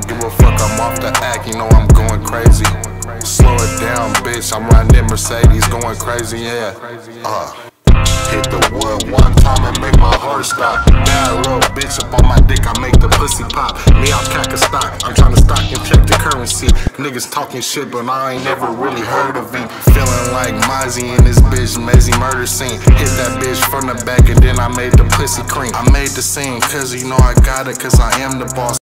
don't give a fuck, I'm off the act, you know I'm going crazy. Slow it down, bitch, I'm riding in Mercedes, going crazy, yeah. Uh. Hit the wood one time and make my heart stop. Bad little bitch, up on my dick, I make the pussy pop. Me, I'll cack a stock. I'm trying to stock and check the currency. Niggas talking shit, but I ain't never really heard of him. Feeling like Mozzie in this bitch, Mezzy murder scene. Hit that bitch from the back and then I made the pussy cream. I made the scene, cause you know I got it, cause I am the boss.